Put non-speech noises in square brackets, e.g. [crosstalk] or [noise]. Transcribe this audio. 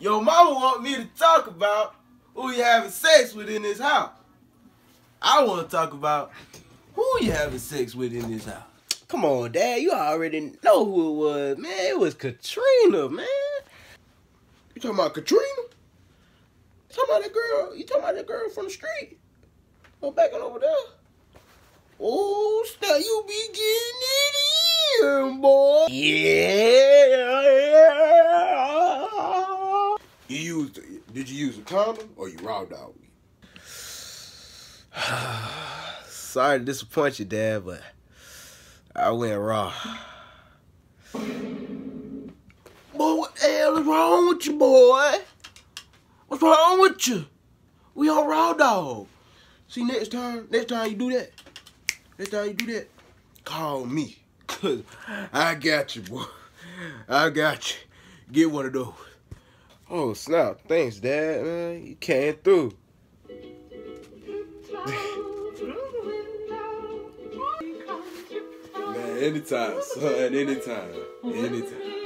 Your mama want me to talk about who you having sex with in this house. I want to talk about who you having sex with in this house. Come on, Dad. You already know who it was, man. It was Katrina, man. You talking about Katrina? You talking about that girl? You talking about that girl from the street? Oh, back on over there. Oh, style, you be getting it in, boy. Yeah. You used? Did you use a condom or you raw dog? [sighs] Sorry to disappoint you, Dad, but I went raw. Boy, what the hell is wrong with you, boy? What's wrong with you? We on raw dog. See, next time, next time you do that, next time you do that, call me. [laughs] Cause I got you, boy. I got you. Get one of those. Oh, snap. Thanks, Dad, man. You came through. [laughs] Man, anytime, son, anytime, anytime.